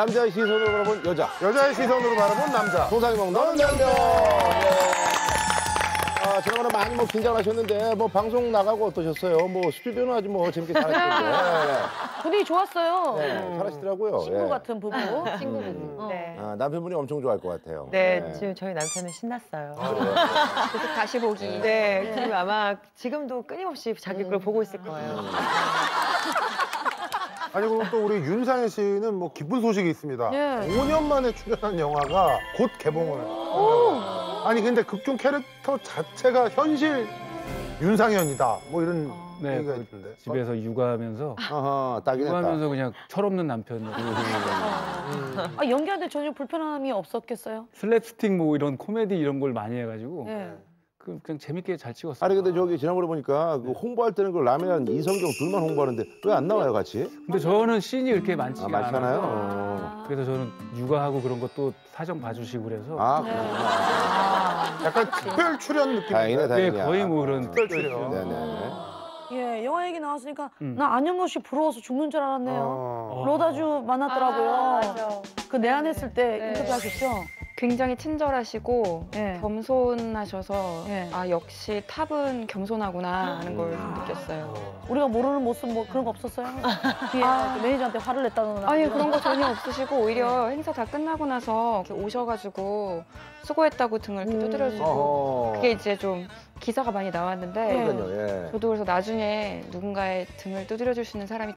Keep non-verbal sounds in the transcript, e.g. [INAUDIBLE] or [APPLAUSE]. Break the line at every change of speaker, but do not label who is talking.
남자의 시선으로 바라본 여자.
여자의 시선으로 바라본 남자.
동상이 먹는. 예. 아, 지난번에 많이 뭐 긴장하셨는데 뭐 방송 나가고 어떠셨어요? 뭐 스튜디오는 아주 뭐 재밌게 잘하시던데. [LAUGHS]
분위기 좋았어요.
네, 네, 잘하시더라고요.
친구
예.
같은 부부.
친구
음.
부부.
네.
아, 남편분이 엄청 좋아할 것 같아요.
네,
네.
지금 저희 남편은 신났어요.
그래요. [LAUGHS]
계속 다시 보기.
네, 지금 아마 지금도 끊임없이 자기
음.
걸 보고 있을 거예요. [LAUGHS]
아니 그리고 또 우리 윤상현 씨는 뭐 기쁜 소식이 있습니다.
예.
5년 만에 출연한 영화가 곧 개봉을 한다고. 아니 근데 극중 캐릭터 자체가 현실 윤상현이다. 뭐 이런
네,
얘기가
그
있던데.
집에서 육아하면서.
딱.
육아하면서 그냥 철없는 남편으로
아, 연기하는데 전혀 불편함이 없었겠어요?
슬랩스틱 뭐 이런 코미디 이런 걸 많이 해가지고
네.
그 그냥 재밌게 잘 찍었어요.
아니 근데 저기 지난번에 보니까 그 홍보할 때는 그 라면이랑 이성경 둘만 홍보하는데 왜 안 나와요 같이?
근데 저는 씬이 그렇게 많지가
아.
않아서
어.
그래서 저는 육아하고 그런 것도 사정 봐주시고 그래서
아
네.
그렇구나.
약간 특별 출연 느낌.
다행이네
네,
다행이야.
거의 뭐 그런
어.
특별 출연.
네네.
예, 영화 얘기 나왔으니까
음.
나 안영로 씨 부러워서 죽는 줄 알았네요.
어.
로다주 만났더라고요.
아, 맞아.
그 내한했을 때
네.
인터뷰 하셨죠?
굉장히 친절하시고
네.
겸손하셔서
네.
아 역시 탑은 겸손하구나 하는 걸좀 느꼈어요.
우리가 모르는 모습 뭐 그런 거 없었어요? 뒤에 [LAUGHS] 이렇게 매니저한테 화를 냈다거나.
아니 그런 거 전혀 없으시고 오히려 행사 다 끝나고 나서 이렇게 오셔가지고 수고했다고 등을 이렇게
음.
두드려주고
어허.
그게 이제 좀 기사가 많이 나왔는데
그러니까요. 예.
저도 그래서 나중에 누군가의 등을 두드려줄 수 있는 사람이